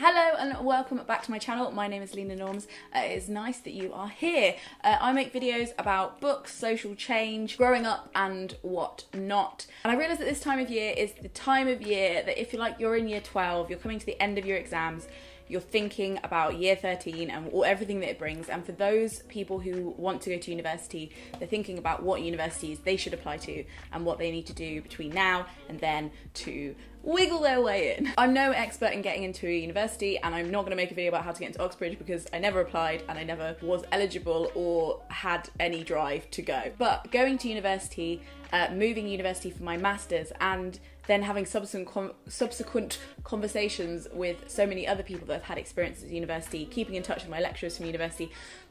Hello and welcome back to my channel. My name is Leena Norms. Uh, it is nice that you are here. Uh, I make videos about books, social change, growing up, and what not. And I realise that this time of year is the time of year that if you're like you're in year 12, you're coming to the end of your exams, you're thinking about year 13 and all, everything that it brings. And for those people who want to go to university, they're thinking about what universities they should apply to and what they need to do between now and then to wiggle their way in. I'm no expert in getting into a university and I'm not going to make a video about how to get into Oxbridge because I never applied and I never was eligible or had any drive to go. But going to university, uh, moving university for my masters and then having subsequent com- subsequent conversations with so many other people that have had experiences at university, keeping in touch with my lecturers from university,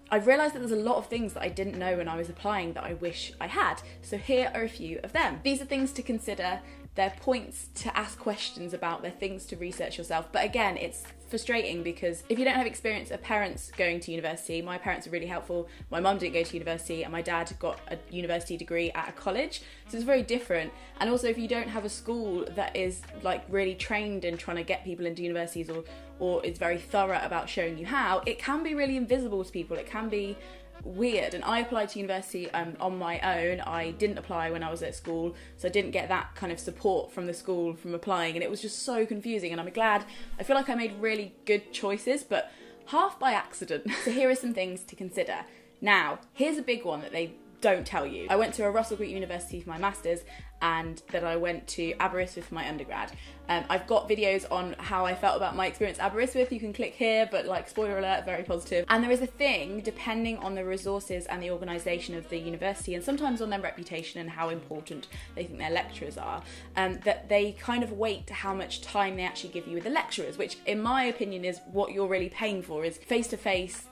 I've realised that there's a lot of things that I didn't know when I was applying that I wish I had. So here are a few of them. These are things to consider they're points to ask questions about, they're things to research yourself. But again, it's frustrating because if you don't have experience of parents going to university, my parents are really helpful. My mum didn't go to university, and my dad got a university degree at a college, so it's very different. And also, if you don't have a school that is like really trained in trying to get people into universities or or is very thorough about showing you how, it can be really invisible to people. It can be weird. And I applied to university um, on my own. I didn't apply when I was at school, so I didn't get that kind of support from the school from applying, and it was just so confusing. And I'm glad. I feel like I made really good choices, but half by accident. so here are some things to consider. Now, here's a big one that they don't tell you. I went to a Russell Group University for my masters, and then I went to Aberystwyth for my undergrad. Um, I've got videos on how I felt about my experience at Aberystwyth. You can click here, but like spoiler alert, very positive. And there is a thing depending on the resources and the organisation of the university, and sometimes on their reputation and how important they think their lecturers are, um, that they kind of weight how much time they actually give you with the lecturers, which, in my opinion, is what you're really paying for: is face to face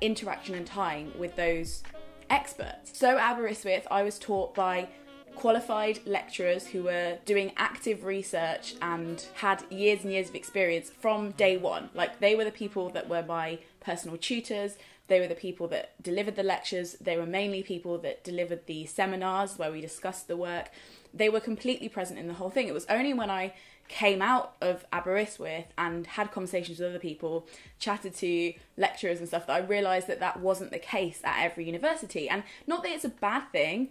interaction and time with those experts. So Aberystwyth, I was taught by qualified lecturers who were doing active research and had years and years of experience from day one. Like they were the people that were my personal tutors. They were the people that delivered the lectures. They were mainly people that delivered the seminars where we discussed the work. They were completely present in the whole thing. It was only when I came out of Aberystwyth and had conversations with other people, chatted to lecturers and stuff, that I realised that that wasn't the case at every university. And not that it's a bad thing,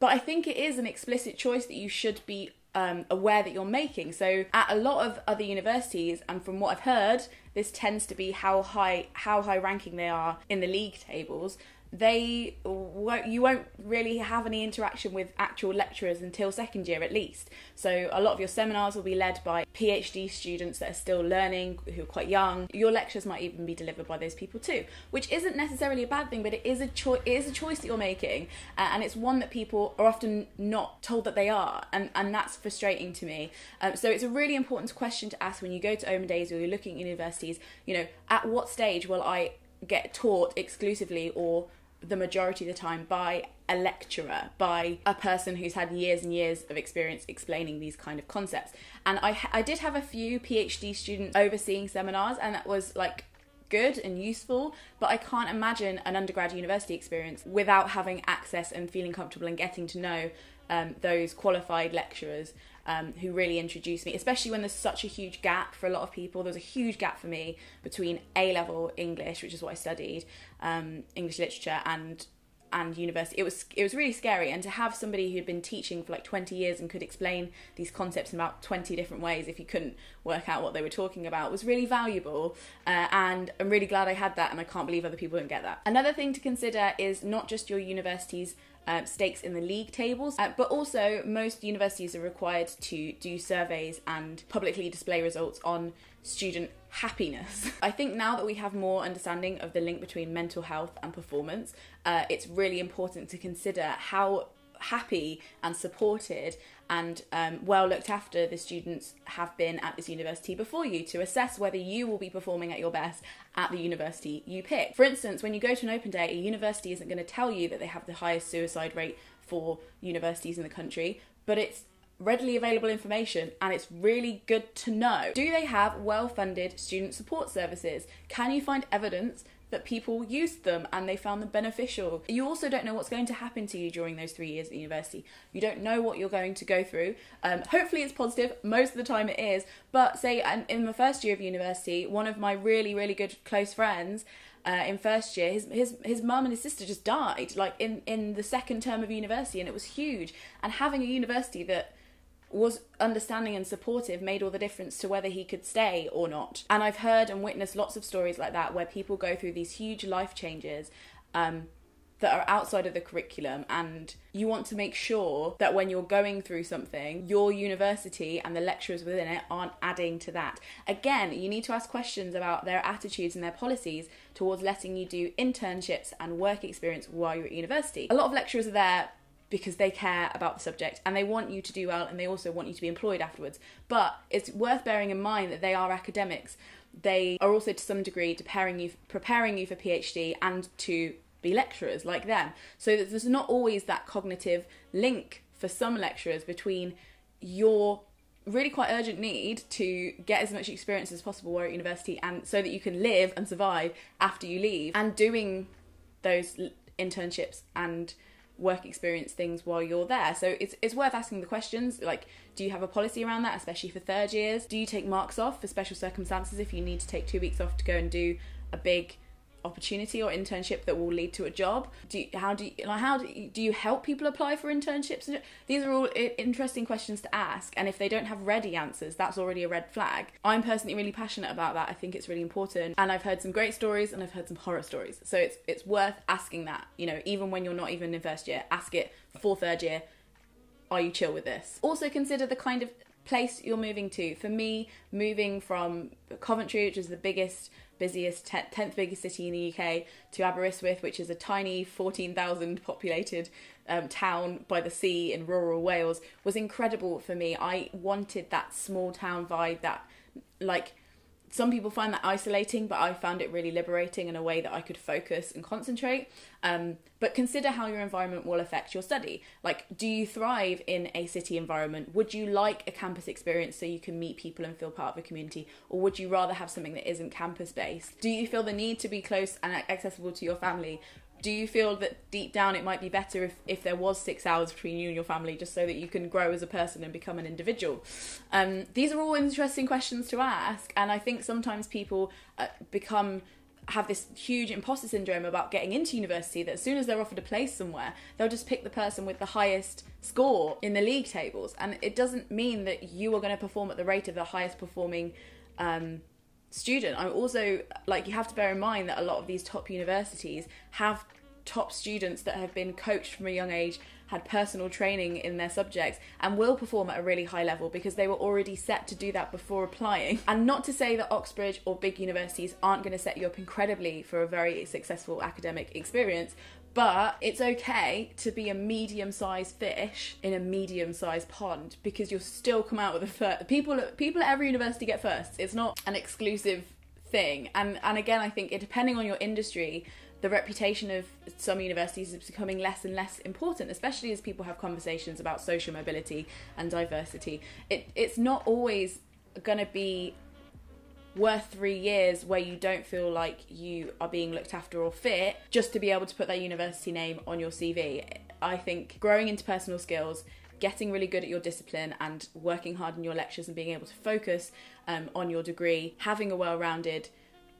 but I think it is an explicit choice that you should be um, aware that you're making. So at a lot of other universities, and from what I've heard, this tends to be how high how high ranking they are in the league tables they won't, you won't really have any interaction with actual lecturers until second year at least. So a lot of your seminars will be led by PhD students that are still learning, who are quite young. Your lectures might even be delivered by those people too, which isn't necessarily a bad thing, but it is a choice. A choice that you're making, uh, and it's one that people are often not told that they are, and and that's frustrating to me. Um, so it's a really important question to ask when you go to Open Days or you're looking at universities. You know, at what stage will I get taught exclusively or the majority of the time by a lecturer, by a person who's had years and years of experience explaining these kind of concepts. And I, I did have a few PhD students overseeing seminars, and that was like good and useful, but I can't imagine an undergrad university experience without having access and feeling comfortable and getting to know um, those qualified lecturers um, who really introduced me, especially when there's such a huge gap for a lot of people. There's a huge gap for me between A level English, which is what I studied, um, English literature, and and university. It was it was really scary, and to have somebody who'd been teaching for like 20 years and could explain these concepts in about 20 different ways if you couldn't work out what they were talking about was really valuable. Uh, and I'm really glad I had that, and I can't believe other people don't get that. Another thing to consider is not just your university's uh, stakes in the league tables, uh, but also most universities are required to do surveys and publicly display results on student happiness. I think now that we have more understanding of the link between mental health and performance, uh, it's really important to consider how happy and supported and um, well looked after the students have been at this university before you to assess whether you will be performing at your best at the university you pick. For instance, when you go to an open day, a university isn't going to tell you that they have the highest suicide rate for universities in the country, but it's readily available information and it's really good to know. Do they have well funded student support services? Can you find evidence that people used them and they found them beneficial. You also don't know what's going to happen to you during those three years at university. You don't know what you're going to go through. Um, hopefully, it's positive. Most of the time, it is. But say in the first year of university, one of my really, really good close friends. Uh, in first year, his his his mum and his sister just died, like in in the second term of university, and it was huge. And having a university that was understanding and supportive made all the difference to whether he could stay or not. And I've heard and witnessed lots of stories like that where people go through these huge life changes um, that are outside of the curriculum, and you want to make sure that when you're going through something, your university and the lecturers within it aren't adding to that. Again, you need to ask questions about their attitudes and their policies towards letting you do internships and work experience while you're at university. A lot of lecturers are there because they care about the subject and they want you to do well and they also want you to be employed afterwards. But it's worth bearing in mind that they are academics. They are also to some degree preparing you preparing you for PhD and to be lecturers like them. So there's not always that cognitive link for some lecturers between your really quite urgent need to get as much experience as possible while at university and so that you can live and survive after you leave and doing those internships and work experience things while you're there. So it's it's worth asking the questions like do you have a policy around that especially for third years? Do you take marks off for special circumstances if you need to take 2 weeks off to go and do a big opportunity or internship that will lead to a job? Do you, how do you, like how do you, do you help people apply for internships? These are all interesting questions to ask, and if they don't have ready answers, that's already a red flag. I'm personally really passionate about that. I think it's really important, and I've heard some great stories and I've heard some horror stories. So it's it's worth asking that. You know, even when you're not even in first year, ask it for third year. Are you chill with this? Also consider the kind of place you're moving to. For me, moving from Coventry, which is the biggest busiest, 10th biggest city in the UK, to Aberystwyth, which is a tiny 14,000 populated um, town by the sea in rural Wales, was incredible for me. I wanted that small town vibe, that like some people find that isolating, but I found it really liberating in a way that I could focus and concentrate. Um, but consider how your environment will affect your study. Like, do you thrive in a city environment? Would you like a campus experience so you can meet people and feel part of a community? Or would you rather have something that isn't campus based? Do you feel the need to be close and accessible to your family? Do you feel that deep down it might be better if, if there was six hours between you and your family just so that you can grow as a person and become an individual? Um, these are all interesting questions to ask and i think sometimes people uh, become have this huge imposter syndrome about getting into university that as soon as they're offered a place somewhere they'll just pick the person with the highest score in the league tables. And it doesn't mean that you are going to perform at the rate of the highest performing um, student. I'm also like you have to bear in mind that a lot of these top universities have top students that have been coached from a young age, had personal training in their subjects, and will perform at a really high level because they were already set to do that before applying. And not to say that Oxbridge or big universities aren't going to set you up incredibly for a very successful academic experience, but it's okay to be a medium sized fish in a medium sized pond because you'll still come out with a first. People, people at every university get first. It's not an exclusive thing. And, and again, I think it, depending on your industry, the reputation of some universities is becoming less and less important, especially as people have conversations about social mobility and diversity. It, it's not always going to be worth three years where you don't feel like you are being looked after or fit just to be able to put that university name on your CV. I think growing interpersonal skills, getting really good at your discipline, and working hard in your lectures and being able to focus um, on your degree, having a well rounded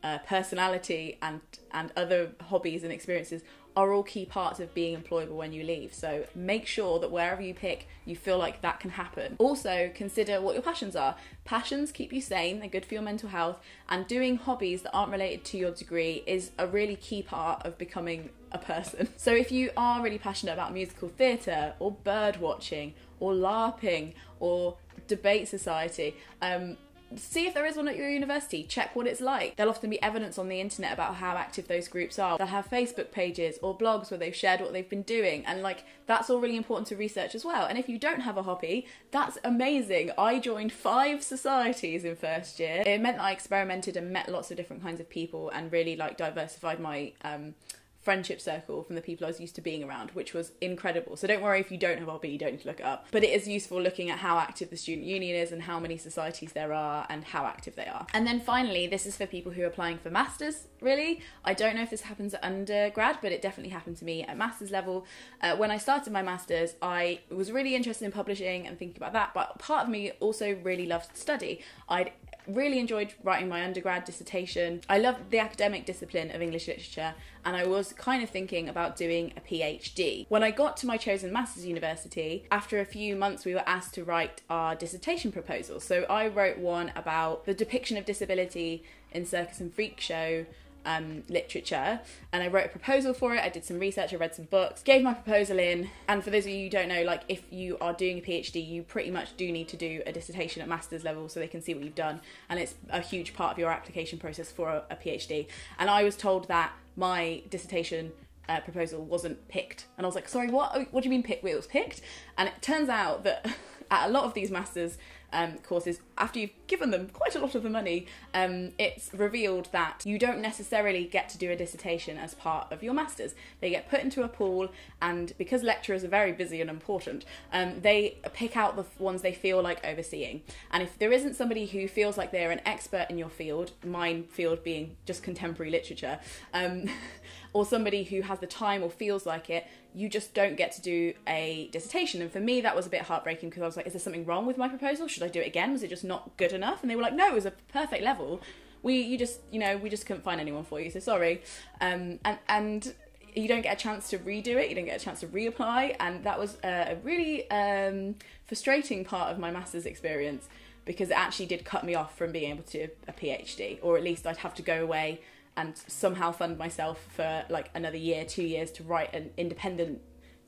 uh, personality and and other hobbies and experiences are all key parts of being employable when you leave. So make sure that wherever you pick, you feel like that can happen. Also, consider what your passions are. Passions keep you sane, they're good for your mental health, and doing hobbies that aren't related to your degree is a really key part of becoming a person. So if you are really passionate about musical theatre or bird watching or LARPing or debate society, um, see if there is one at your university. Check what it's like. There'll often be evidence on the internet about how active those groups are. They'll have Facebook pages or blogs where they've shared what they've been doing, and like that's all really important to research as well. And if you don't have a hobby, that's amazing. I joined five societies in first year. It meant I experimented and met lots of different kinds of people and really like diversified my um, friendship circle from the people I was used to being around, which was incredible. So don't worry if you don't have RB, you don't need to look it up. But it is useful looking at how active the student union is and how many societies there are and how active they are. And then finally, this is for people who are applying for masters, really. I don't know if this happens at undergrad, but it definitely happened to me at master's level. Uh, when I started my masters, I was really interested in publishing and thinking about that, but part of me also really loved study. I'd really enjoyed writing my undergrad dissertation. I loved the academic discipline of English literature, and I was kind of thinking about doing a PhD. When I got to my chosen master's university, after a few months, we were asked to write our dissertation proposal. So I wrote one about the depiction of disability in Circus and Freak Show um, literature and I wrote a proposal for it. I did some research, I read some books, gave my proposal in. And for those of you who don't know, like if you are doing a PhD, you pretty much do need to do a dissertation at master's level so they can see what you've done. And it's a huge part of your application process for a, a PhD. And I was told that my dissertation uh, proposal wasn't picked. And I was like, sorry, what? What do you mean picked? It was picked. And it turns out that at a lot of these masters um, courses, after you've given them quite a lot of the money, um, it's revealed that you don't necessarily get to do a dissertation as part of your masters. They get put into a pool, and because lecturers are very busy and important, um, they pick out the ones they feel like overseeing. And if there isn't somebody who feels like they're an expert in your field, mine field being just contemporary literature, um, or somebody who has the time or feels like it, you just don't get to do a dissertation. And for me, that was a bit heartbreaking because I was like, is there something wrong with my proposal? Should I do it again? Was it just not good enough? And they were like, no, it was a perfect level. We, you just, you know, we just couldn't find anyone for you, so sorry. Um, and and you don't get a chance to redo it. You don't get a chance to reapply, and that was a really um, frustrating part of my master's experience because it actually did cut me off from being able to a PhD, or at least I'd have to go away and somehow fund myself for like another year, two years to write an independent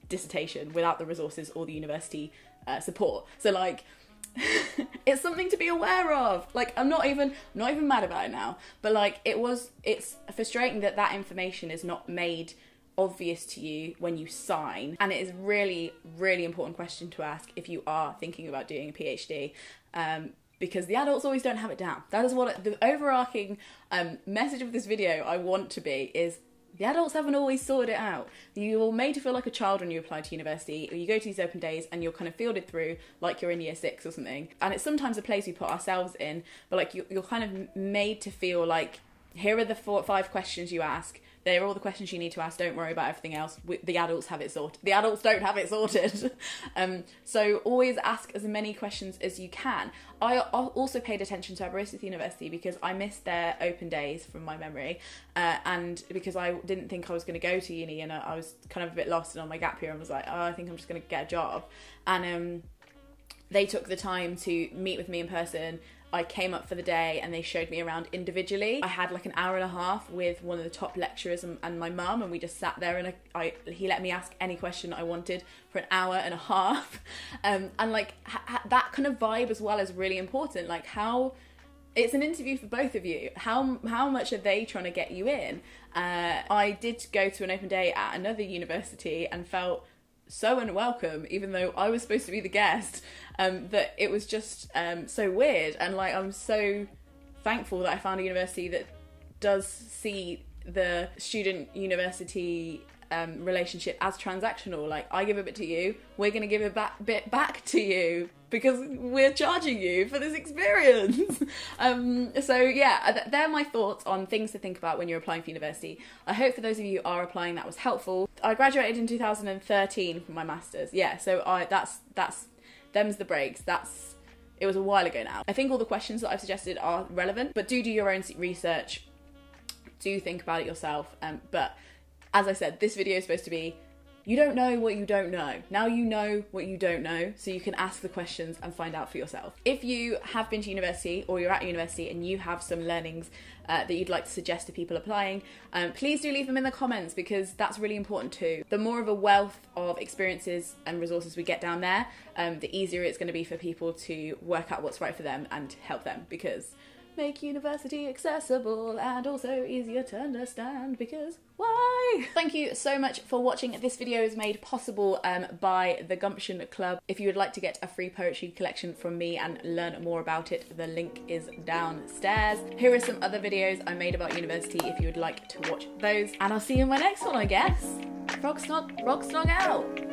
dissertation without the resources or the university uh, support. So like. it's something to be aware of. Like I'm not even not even mad about it now, but like it was it's frustrating that that information is not made obvious to you when you sign and it is really really important question to ask if you are thinking about doing a phd um, because the adults always don't have it down. That is what the overarching um, message of this video I want to be is the adults haven't always sorted it out. You're made to feel like a child when you apply to university, or you go to these open days and you're kind of fielded through like you're in year six or something. And it's sometimes a place we put ourselves in, but like you're kind of made to feel like here are the four, five questions you ask they're all the questions you need to ask. Don't worry about everything else. The adults have it sorted. The adults don't have it sorted. um, so always ask as many questions as you can. I also paid attention to Aberystwyth University because I missed their open days from my memory, uh, and because I didn't think I was going to go to uni, and I, I, was kind of a bit lost and on my gap year, and was like, oh, I think I'm just going to get a job, and um, they took the time to meet with me in person I came up for the day and they showed me around individually. I had like an hour and a half with one of the top lecturers and, and my mum, and we just sat there and I, I, he let me ask any question I wanted for an hour and a half. Um, and like ha- that kind of vibe as well is really important. Like how it's an interview for both of you. How how much are they trying to get you in? Uh, I did go to an open day at another university and felt so unwelcome, even though I was supposed to be the guest, um, that it was just um, so weird. And like, I'm so thankful that I found a university that does see the student university um, relationship as transactional. Like, I give a bit to you, we're to give a back, bit back to you because we're charging you for this experience. um, so, yeah, they're my thoughts on things to think about when you're applying for university. I hope for those of you who are applying that was helpful. I graduated in 2013 from my masters. Yeah, so I that's that's them's the breaks. That's it was a while ago now. I think all the questions that I've suggested are relevant, but do do your own research. Do think about it yourself. Um, but as I said, this video is supposed to be you don't know what you don't know. Now you know what you don't know, so you can ask the questions and find out for yourself. If you have been to university or you're at university and you have some learnings uh, that you'd like to suggest to people applying, um, please do leave them in the comments because that's really important too. The more of a wealth of experiences and resources we get down there, um, the easier it's going to be for people to work out what's right for them and help them because make university accessible and also easier to understand because why? Thank you so much for watching. This video is made possible um, by the Gumption Club. If you would like to get a free poetry collection from me and learn more about it, the link is downstairs. Here are some other videos I made about university if you would like to watch those. And I'll see you in my next one, I guess. Rock Snog, Rock Snog out.